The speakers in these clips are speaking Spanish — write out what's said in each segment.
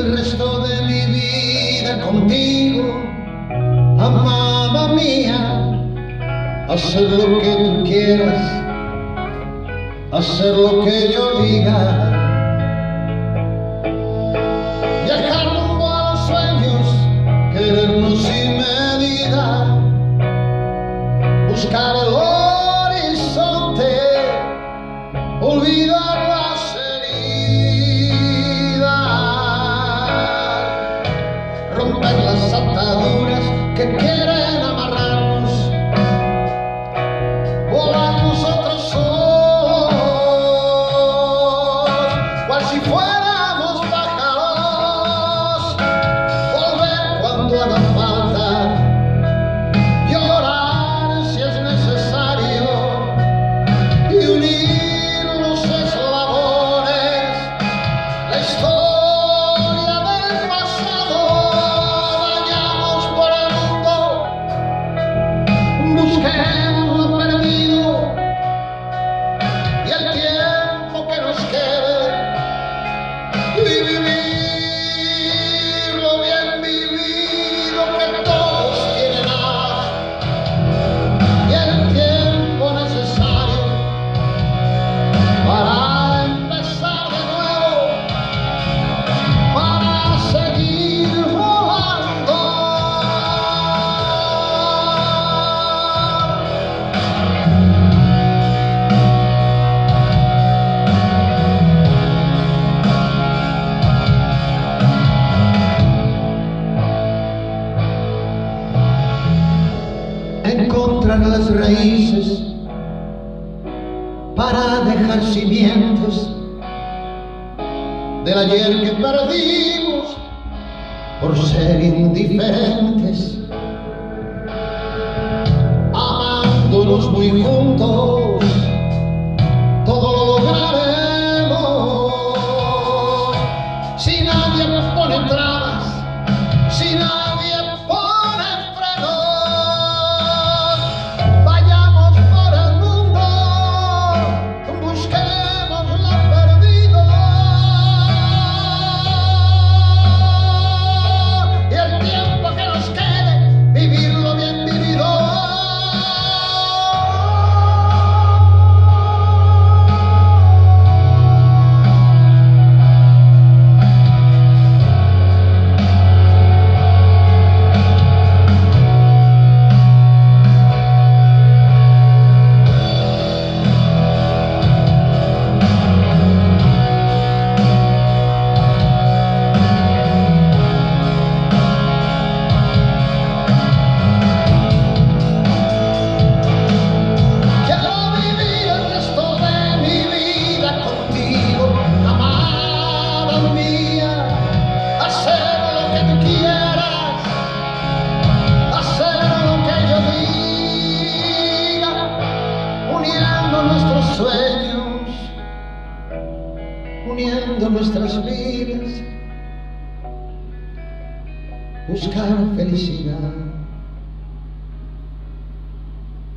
el resto de mi vida contigo, amada mía, hacer lo que tú quieras, hacer lo que yo diga. romper las ataduras que quedan. raíces para dejar simientes del ayer que perdimos por ser indiferentes, amándonos muy juntos. sueños, uniendo nuestras vidas, buscar felicidad,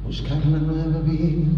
buscar la nueva vida.